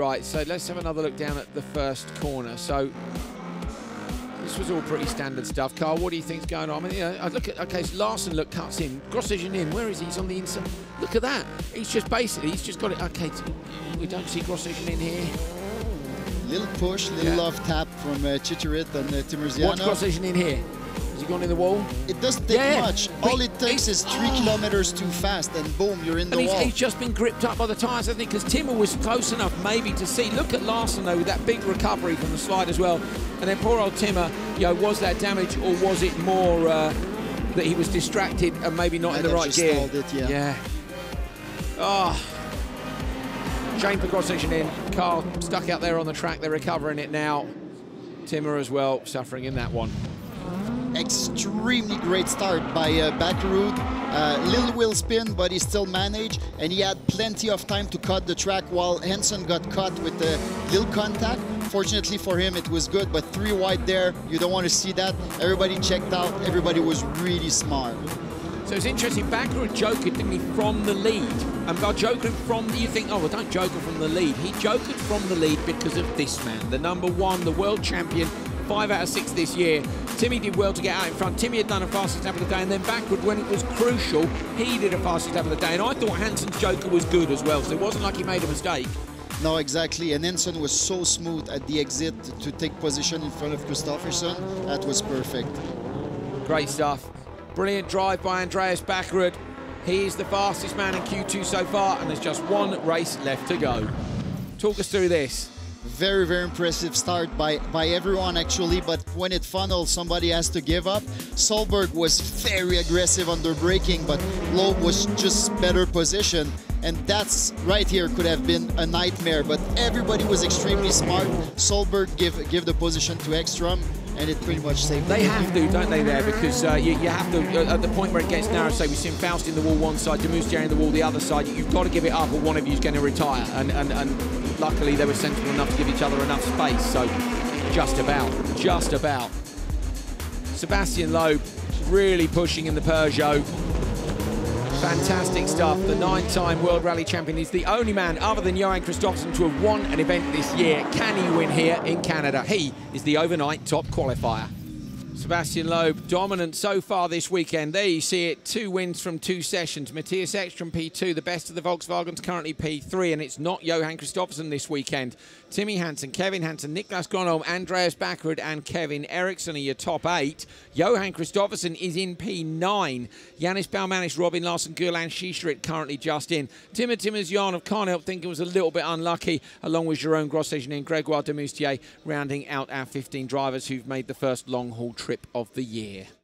Right, so let's have another look down at the first corner. So this was all pretty standard stuff. Carl, what do you think's going on? I mean, you know, I look at okay, so Larsson look cuts in, Grosjean in. Where is he? He's on the inside. Look at that. He's just basically he's just got it. Okay, we don't see Grosjean in here. Little push, little Yeah. love tap from uh, Chicherit and uh, Timerzyanov. Watch Grosjean in here. Has in the wall? It doesn't take Yeah, much. All it takes is three oh. kilometers too fast, and boom, you're in the he's, wall. he's just been gripped up by the tyres, I think, because Timmer was close enough maybe to see. Look at Larsson, though, with that big recovery from the slide as well. And then poor old Timmer, you know, was that damage or was it more uh, that he was distracted and maybe not in the right gear? it, yeah. Yeah. Oh. Shane for cross-section in. Carl stuck out there on the track. They're recovering it now. Timmer as well, suffering in that one. Extremely great start by uh, Bakkerud. Uh, little wheel spin, but he still managed, and he had plenty of time to cut the track while Hansen got caught with a little contact. Fortunately for him, it was good, but three wide there, you don't want to see that. Everybody checked out. Everybody was really smart. So it's interesting, Backer and Joker, didn't he, from the lead? And by Joker from, you think, oh, well, don't Joker from the lead. He jokered from the lead because of this man, the number one, the world champion, five out of six this year. Timmy did well to get out in front. Timmy had done a fastest lap of the day, and then Bakkerud, when it was crucial, he did a fastest lap of the day. And I thought Hansen's Joker was good as well, so it wasn't like he made a mistake. No, exactly. And Hansen was so smooth at the exit to take position in front of Kristoffersson. That was perfect. Great stuff. Brilliant drive by Andreas Bakkerud. He is the fastest man in Q2 so far, and there's just one race left to go. Talk us through this. Very, very impressive start by, by everyone actually, but when it funnels, somebody has to give up. Solberg was very aggressive under braking, but Loeb was just better position. And that's right here could have been a nightmare, but everybody was extremely smart. Solberg give, give the position to Ekstrom, and it pretty much saved They the have to, don't they, there? Because uh, you, you have to, uh, at the point where it gets narrow, say we've seen Faust in the wall one side, Demoustier in the wall the other side, you've got to give it up or one of you's going to retire. And, and, and luckily they were sensible enough to give each other enough space. So just about, just about. Sebastien Loeb really pushing in the Peugeot. Fantastic stuff. The nine-time World Rally Champion is the only man other than Johan Kristoffersson to have won an event this year. Can he win here in Canada? He is the overnight top qualifier. Sebastien Loeb dominant so far this weekend. There you see it, two wins from two sessions. Mattias Ekstrom P2, the best of the Volkswagens, currently P3, and it's not Johan Kristoffersson this weekend. Timmy Hansen, Kevin Hansen, Niclas Gronholm, Andreas Bakkerud, and Kevin Eriksson are your top eight. Johan Kristoffersson is in P9. Janis Baumanis, Robin Larsson, Guerlain Chicherit currently just in. Timur Timerzyanov can't help thinking was a little bit unlucky, along with Jerome Grosjean and Gregoire Demoustier, rounding out our 15 drivers who've made the first long haul trip of the year.